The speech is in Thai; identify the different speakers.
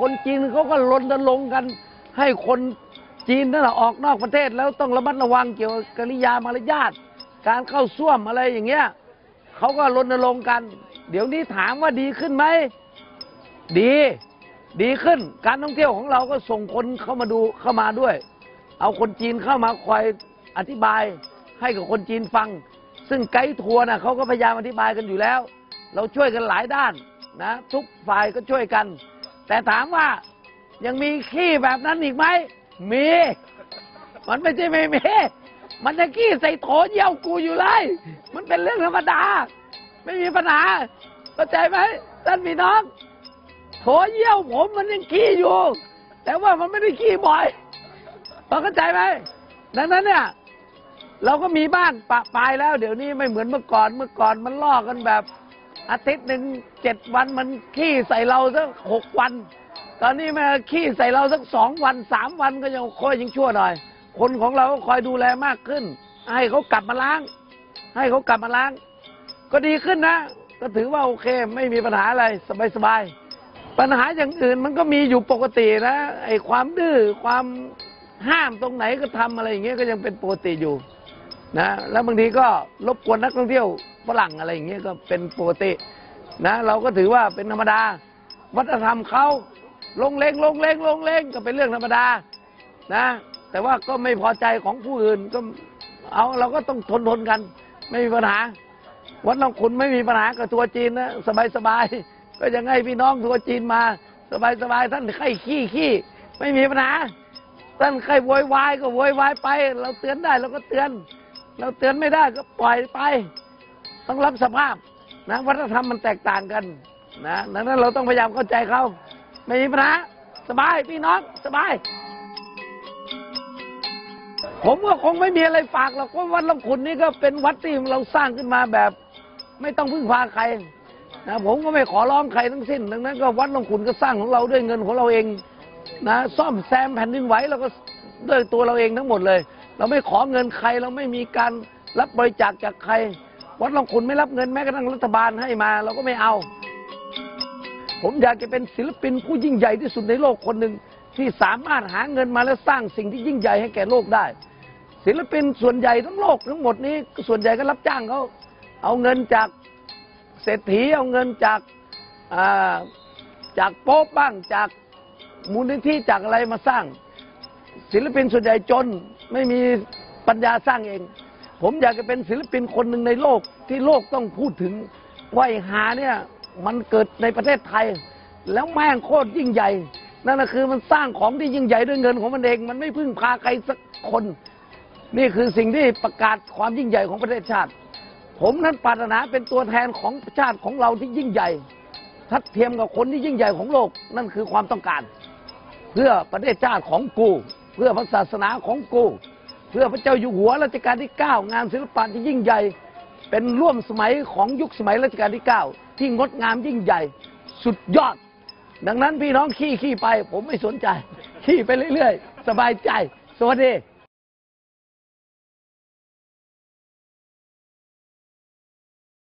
Speaker 1: คนจีนเขาก็รณรงค์กัน ให้คนจีนนั่นแหละออกนอกประเทศแล้วต้องระมัดระวังเกี่ยวกับกิริยามารยาทการเข้าส้วมอะไรอย่างเงี้ยเขาก็รณรงค์กัน เดี๋ยวนี้ถามว่าดีขึ้นไหมดี ดีขึ้น การท่องเที่ยวของเราก็ส่งคนเข้ามาดูเข้ามาด้วย เอาคนจีนเข้ามาคอยอธิบายให้กับคนจีนฟัง ซึ่งไกด์ทัวร์นะเขาก็พยายามอธิบายกันอยู่แล้ว เราช่วยกันหลายด้านนะ ทุกฝ่ายก็ช่วยกัน แต่ถามว่ายังมีขี้แบบนั้นอีกไหม มี มันไม่ใช่ไม่มี มันจะขี้ใส่โถเยี่ยวกูอยู่เลย มันเป็นเรื่องธรรมดา ไม่มีปัญหา เข้าใจไหมท่านพี่น้อง โถเยี่ยวผมมันยังขี้อยู่ แต่ว่ามันไม่ได้ขี้บ่อยพอเข้าใจไหม ดังนั้นเนี่ย เราก็มีบ้างปะปายแล้ว เดี๋ยวนี้ไม่เหมือนเมื่อก่อน เมื่อก่อนมันล่อกันแบบ อาทิตย์หนึ่งเจ็ดวันมันขี้ใส่เราสักหกวัน ตอนนี้มาขี้ใส่เราสักสองวันสามวันก็ยังคอยยังชั่วหน่อย คนของเราก็คอยดูแลมากขึ้น ให้เขากลับมาล้าง ให้เขากลับมาล้าง ก็ดีขึ้นนะ ก็ถือว่าโอเคไม่มีปัญหาอะไรสบายๆปัญหาอย่างอื่นมันก็มีอยู่ปกตินะไอ้ความดื้อความห้ามตรงไหนก็ทำอะไรอย่างเงี้ยก็ยังเป็นปกติอยู่ นะแล้วบางทีก็รบกวนนักท่องเที่ยวฝรั่งอะไรอย่างเงี้ยก็เป็นปกตินะเราก็ถือว่าเป็นธรรมดา วัฒนธรรมเขาลงเลงลงเลงลงเลงก็เป็นเรื่องธรรมดานะแต่ว่าก็ไม่พอใจของผู้อื่นก็เอาเราก็ต้องทนทนกัน ไม่มีปัญหาวัดหลวงขุนไม่มีปัญหากับทัวร์จีนนะสบายสบายๆก็ยังให้พี่น้องทัวร์จีนมา สบายสบายๆท่านใครขี้ขี้ไม่มีปัญหาท่านใครโวยวายก็โวยวายไป เราเตือนได้เราก็เตือน เราเตือนไม่ได้ก็ปล่อยไป ต้องรับสภาพนะวัฒนธรรมมันแตกต่างกันนะดังนั้นเราต้องพยายามเข้าใจเขาไม่มีปัญหาสบายพี่น้องสบาย ผมก็คงไม่มีอะไรฝากหรอกเพราะวัดลำขุนนี่ก็เป็นวัดที่เราสร้างขึ้นมาแบบ ไม่ต้องพึ่งพาใครนะผมก็ไม่ขอร้องใครทั้งสิ้น ดังนั้นก็วัดลำขุนก็สร้างของเราด้วยเงินของเราเองนะซ่อมแซมแผ่นดินไหวเราก็ด้วยตัวเราเองทั้งหมดเลย เราไม่ขอเงินใครเราไม่มีการรับบริจาคจากใคร วัดหลำขุนไม่รับเงินแม้กระทั่งรัฐบาลให้มาเราก็ไม่เอา ผมอยากจะเป็นศิลปินผู้ยิ่งใหญ่ที่สุดในโลกคนหนึ่งที่สามารถหาเงินมาและสร้างสิ่งที่ยิ่งใหญ่ให้แก่โลกได้ ศิลปินส่วนใหญ่ทั้งโลกทั้งหมดนี้ส่วนใหญ่ก็รับจ้างเขาเอาเงินจากเศรษฐีเอาเงินจากาจากโป๊ปบ้างจากมูลนิธิจากอะไรมาสร้าง ศิลปินส่วนใหญ่จน ไม่มีปัญญาสร้างเอง ผมอยากจะเป็นศิลปินคนหนึ่งในโลกที่โลกต้องพูดถึงว่าไอ้หาเนี่ยมันเกิดในประเทศไทย แล้วแม่งโคตรยิ่งใหญ่ นั่นก็คือมันสร้างของที่ยิ่งใหญ่ด้วยเงินของมันเอง มันไม่พึ่งพาใครสักคน นี่คือสิ่งที่ประกาศความยิ่งใหญ่ของประเทศชาติ ผมนั้นปรารถนาเป็นตัวแทนของชาติของเราที่ยิ่งใหญ่ทัดเทียมกับคนที่ยิ่งใหญ่ของโลก นั่นคือความต้องการ เพื่อประเทศชาติของกู พื่อพระศาสนาของกูเพื่อพระเจ้าอยู่หัวรัชกาลที่ 9 งานศิลปะที่ยิ่งใหญ่ เป็นร่วมสมัยของยุคสมัยรัชกาลที่ 9 ที่งดงามยิ่งใหญ่ สุดยอด ดังนั้นพี่น้องขี้ขี้ไป ผมไม่สนใจ ขี้ไปเรื่อย ๆ สบายใจ สวัสดี